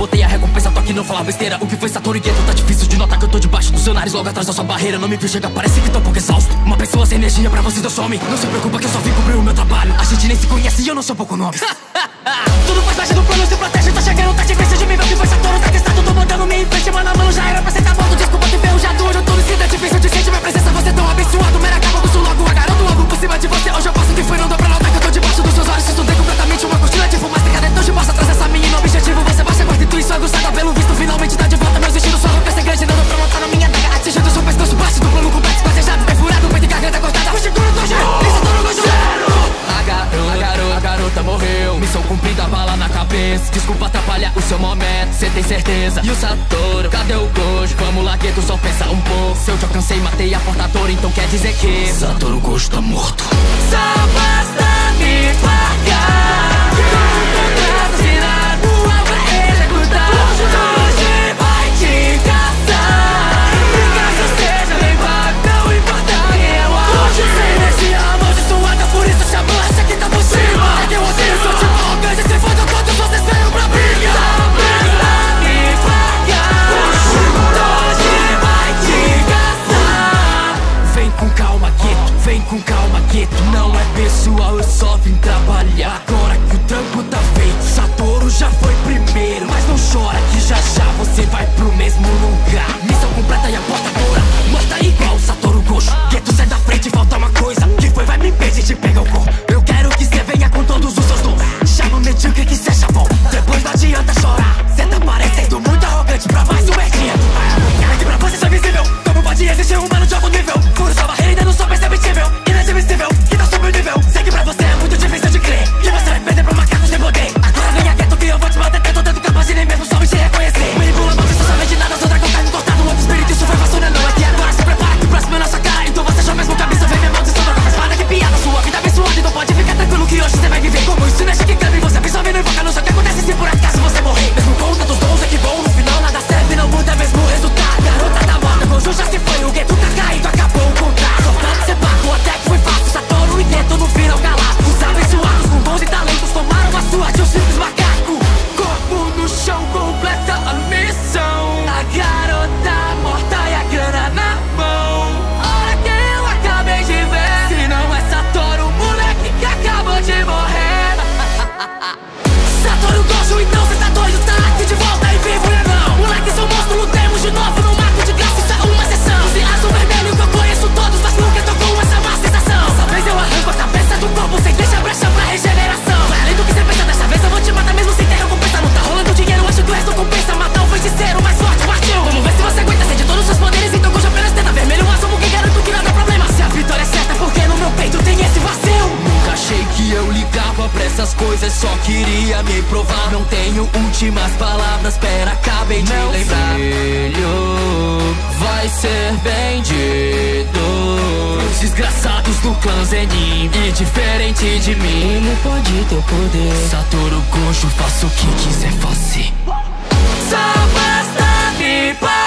botei a recompensa, toque não falar besteira. O que foi Satoru dentro tá difícil de notar que eu tô debaixo dos seu nariz Logo atrás da sua barreira, não me viu chegar, parece que tô um pouco exausto. Uma pessoa sem energia pra vocês eu some. Não se preocupa que eu só vim cumprir o meu trabalho. A gente nem se conhece e eu não sou pouco nome Tudo faz parte do plano, se protege, tá chegando, tá difícil de mim Ver o que foi Satoru, tá testado, tô mandando minha infante Mano a mano, já era pra ser tá morto, desculpa te ver Desculpa atrapalhar o seu momento, cê tem certeza. E o Satoru, cadê o Gojo? Vamos lá, Gueto, só pensa um pouco. Se eu te alcancei, matei a portadora, então quer dizer que. Satoru Gojo tá morto. Só basta me falar. Meu lembrar. filho vai ser vendido. Os desgraçados do clã Zenin e diferente de mim. Ele pode teu poder. Saturo Gojo, faço o que quiser faça. Só basta me parar.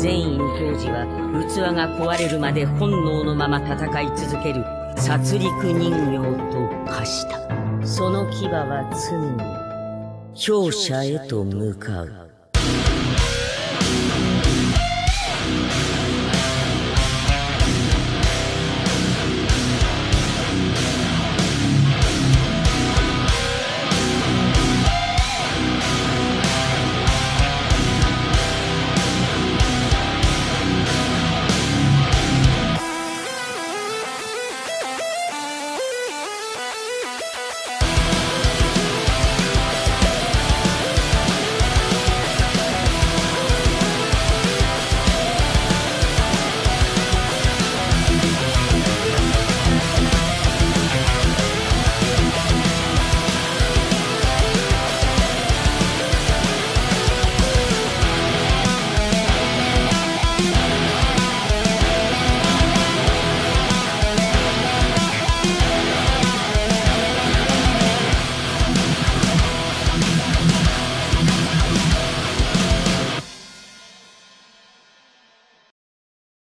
善院当時は器が壊れるまで本能のまま戦い続ける殺戮人形と化した。その牙は常に。強者へと向かう。